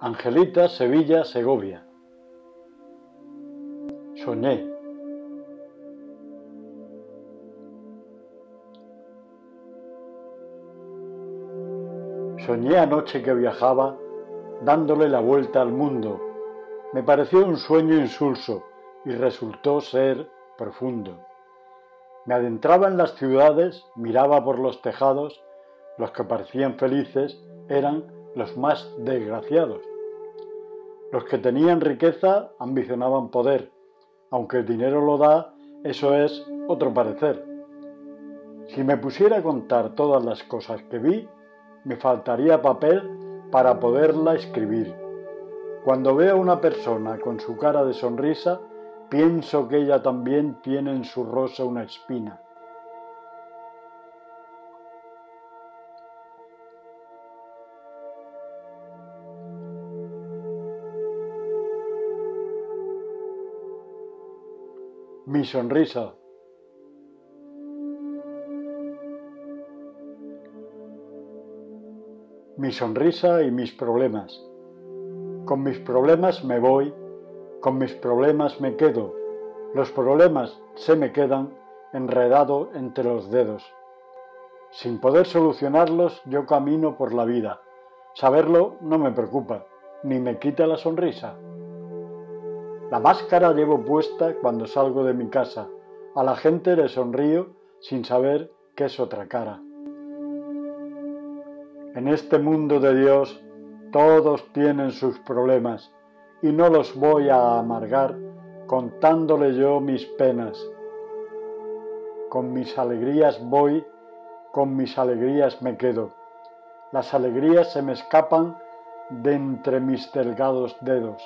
Angelita, Sevilla, Segovia. Soñé. Soñé anoche que viajaba dándole la vuelta al mundo. Me pareció un sueño insulso y resultó ser profundo. Me adentraba en las ciudades, miraba por los tejados, los que parecían felices eran los más desgraciados. Los que tenían riqueza ambicionaban poder, aunque el dinero lo da, eso es otro parecer. Si me pusiera a contar todas las cosas que vi, me faltaría papel para poderla escribir. Cuando veo a una persona con su cara de sonrisa, pienso que ella también tiene en su rosa una espina. Mi sonrisa. Mi sonrisa y mis problemas. Con mis problemas me voy, con mis problemas me quedo. Los problemas se me quedan enredado entre los dedos. Sin poder solucionarlos, yo camino por la vida. Saberlo no me preocupa, ni me quita la sonrisa. La máscara llevo puesta cuando salgo de mi casa. A la gente le sonrío sin saber que es otra cara. En este mundo de Dios todos tienen sus problemas y no los voy a amargar contándole yo mis penas. Con mis alegrías voy, con mis alegrías me quedo. Las alegrías se me escapan de entre mis delgados dedos.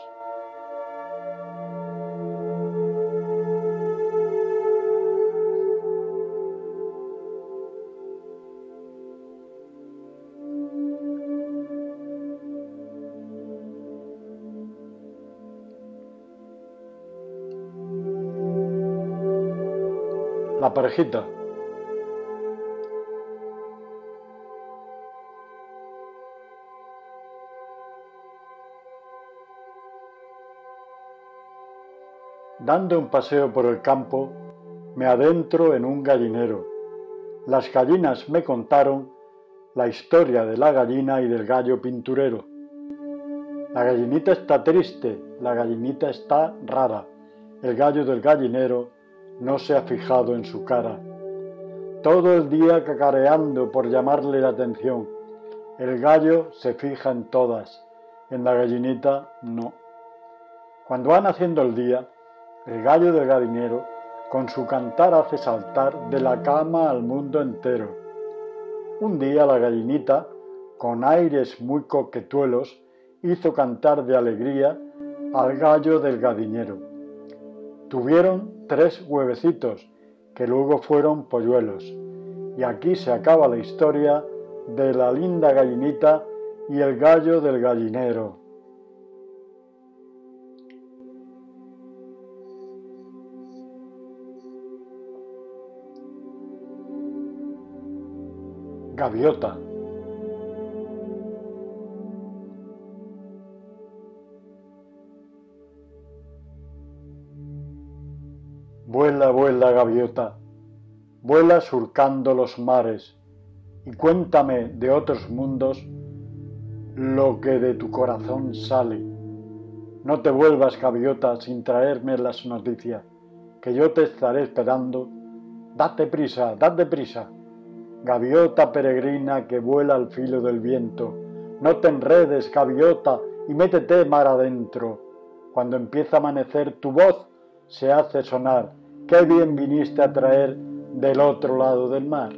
La parejita. Dando un paseo por el campo, me adentro en un gallinero. Las gallinas me contaron la historia de la gallina y del gallo pinturero. La gallinita está triste, la gallinita está rara, el gallo del gallinero no se ha fijado en su cara. Todo el día cacareando por llamarle la atención. El gallo se fija en todas, en la gallinita no. Cuando van haciendo el día, el gallo del gallinero con su cantar hace saltar de la cama al mundo entero. Un día la gallinita, con aires muy coquetuelos, hizo cantar de alegría al gallo del gallinero Tuvieron tres huevecitos que luego fueron polluelos. Y aquí se acaba la historia de la linda gallinita y el gallo del gallinero. Gaviota. Vuela, vuela, gaviota, vuela surcando los mares y cuéntame de otros mundos lo que de tu corazón sale. No te vuelvas, gaviota, sin traerme las noticias, que yo te estaré esperando. Date prisa, date prisa. Gaviota peregrina que vuela al filo del viento, no te enredes, gaviota, y métete mar adentro. Cuando empieza a amanecer, tu voz se hace sonar qué bien viniste a traer del otro lado del mar.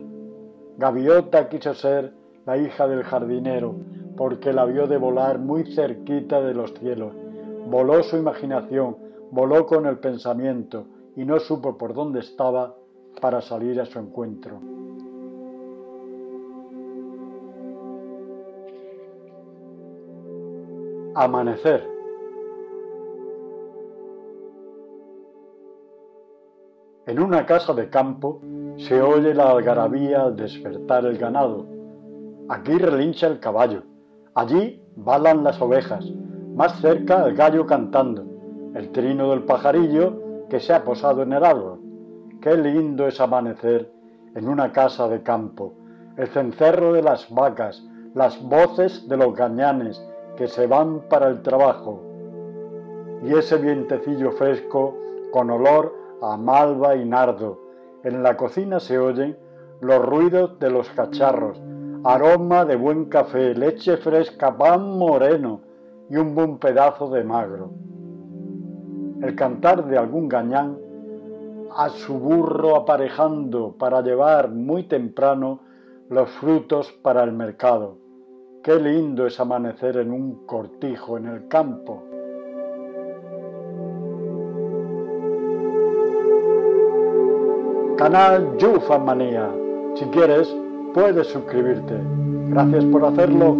Gaviota quiso ser la hija del jardinero, porque la vio de volar muy cerquita de los cielos. Voló su imaginación, voló con el pensamiento y no supo por dónde estaba para salir a su encuentro. Amanecer. En una casa de campo se oye la algarabía al despertar el ganado. Aquí relincha el caballo, allí balan las ovejas, Más cerca el gallo cantando, el trino del pajarillo que se ha posado en el árbol. Qué lindo es amanecer en una casa de campo, el cencerro de las vacas, las voces de los gañanes que se van para el trabajo, y ese vientecillo fresco con olor a malva y nardo. En la cocina se oyen los ruidos de los cacharros, aroma de buen café, leche fresca, pan moreno y un buen pedazo de magro. El cantar de algún gañán a su burro aparejando para llevar muy temprano los frutos para el mercado. Qué lindo es amanecer en un cortijo en el campo. Canal Yufa Manía. Si quieres, puedes suscribirte. Gracias por hacerlo.